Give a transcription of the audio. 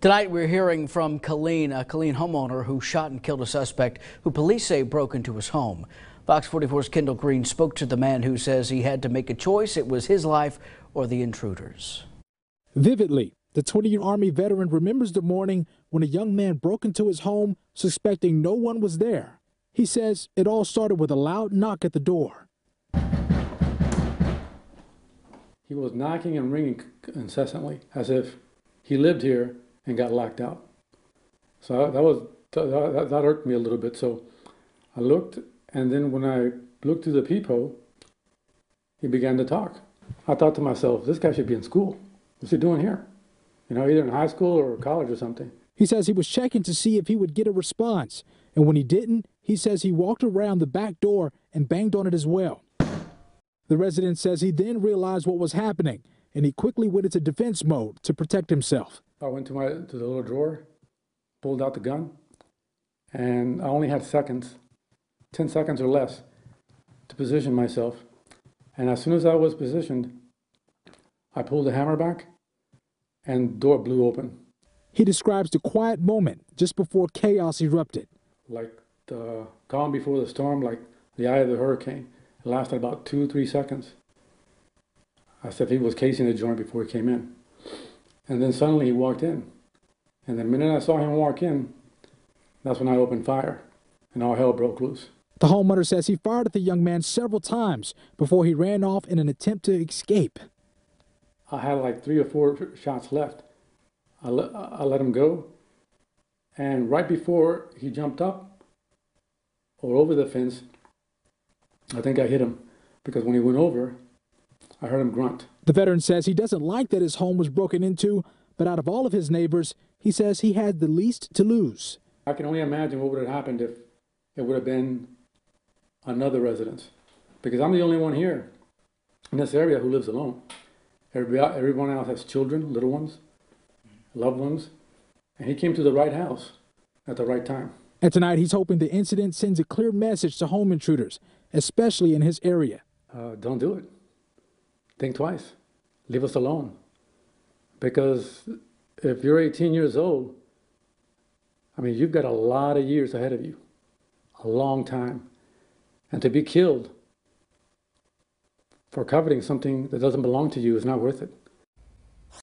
Tonight we're hearing from Killeen, a Killeen homeowner who shot and killed a suspect who police say broke into his home. Fox 44's Kendall Green spoke to the man who says he had to make a choice. It was his life or the intruders. Vividly, the 20-year Army veteran remembers the morning when a young man broke into his home suspecting no one was there. He says it all started with a loud knock at the door. He was knocking and ringing incessantly as if he lived here and got locked out. So that was that, that hurt me a little bit. So I looked, and then when I looked through the peephole, he began to talk. I thought to myself, this guy should be in school. What's he doing here? You know, either in high school or college or something. He says he was checking to see if he would get a response, and when he didn't, he says he walked around the back door and banged on it as well. The resident says he then realized what was happening, and he quickly went into defense mode to protect himself. I went to my to the little drawer, pulled out the gun, and I only had seconds, 10 seconds or less, to position myself. And as soon as I was positioned, I pulled the hammer back, and the door blew open. He describes the quiet moment just before chaos erupted. Like the calm before the storm, like the eye of the hurricane. It lasted about two, three seconds. I said he was casing the joint before he came in. And then suddenly he walked in. And the minute I saw him walk in, that's when I opened fire and all hell broke loose. The homeowner says he fired at the young man several times before he ran off in an attempt to escape. I had like three or four shots left. I let, I let him go. And right before he jumped up or over the fence, I think I hit him because when he went over, I heard him grunt. The veteran says he doesn't like that his home was broken into, but out of all of his neighbors, he says he had the least to lose. I can only imagine what would have happened if it would have been another residence, because I'm the only one here in this area who lives alone. Everybody, everyone else has children, little ones, loved ones, and he came to the right house at the right time. And tonight, he's hoping the incident sends a clear message to home intruders, especially in his area. Uh, don't do it think twice. Leave us alone. Because if you're 18 years old, I mean, you've got a lot of years ahead of you, a long time. And to be killed for coveting something that doesn't belong to you is not worth it.